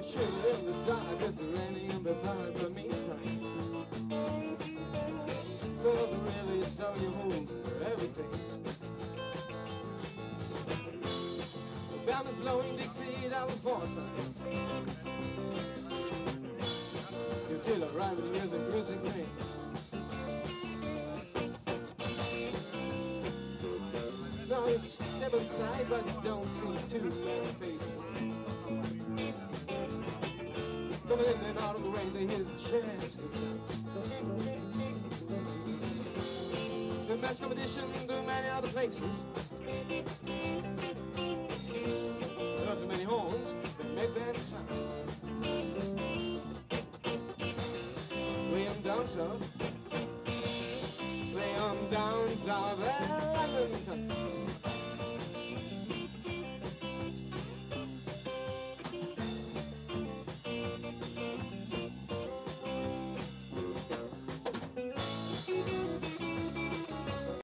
the sugar in the dark, it's raining in the park for me crying. For the really saw you move everything. The band is blowing Dixie down the time. You feel riding with the music ring. Now you step inside, but you don't see too many faces. Coming in and out of the they hear the chance. The best competition to many other places. There are too many horns that make that sound. Way on down south. Way on down south.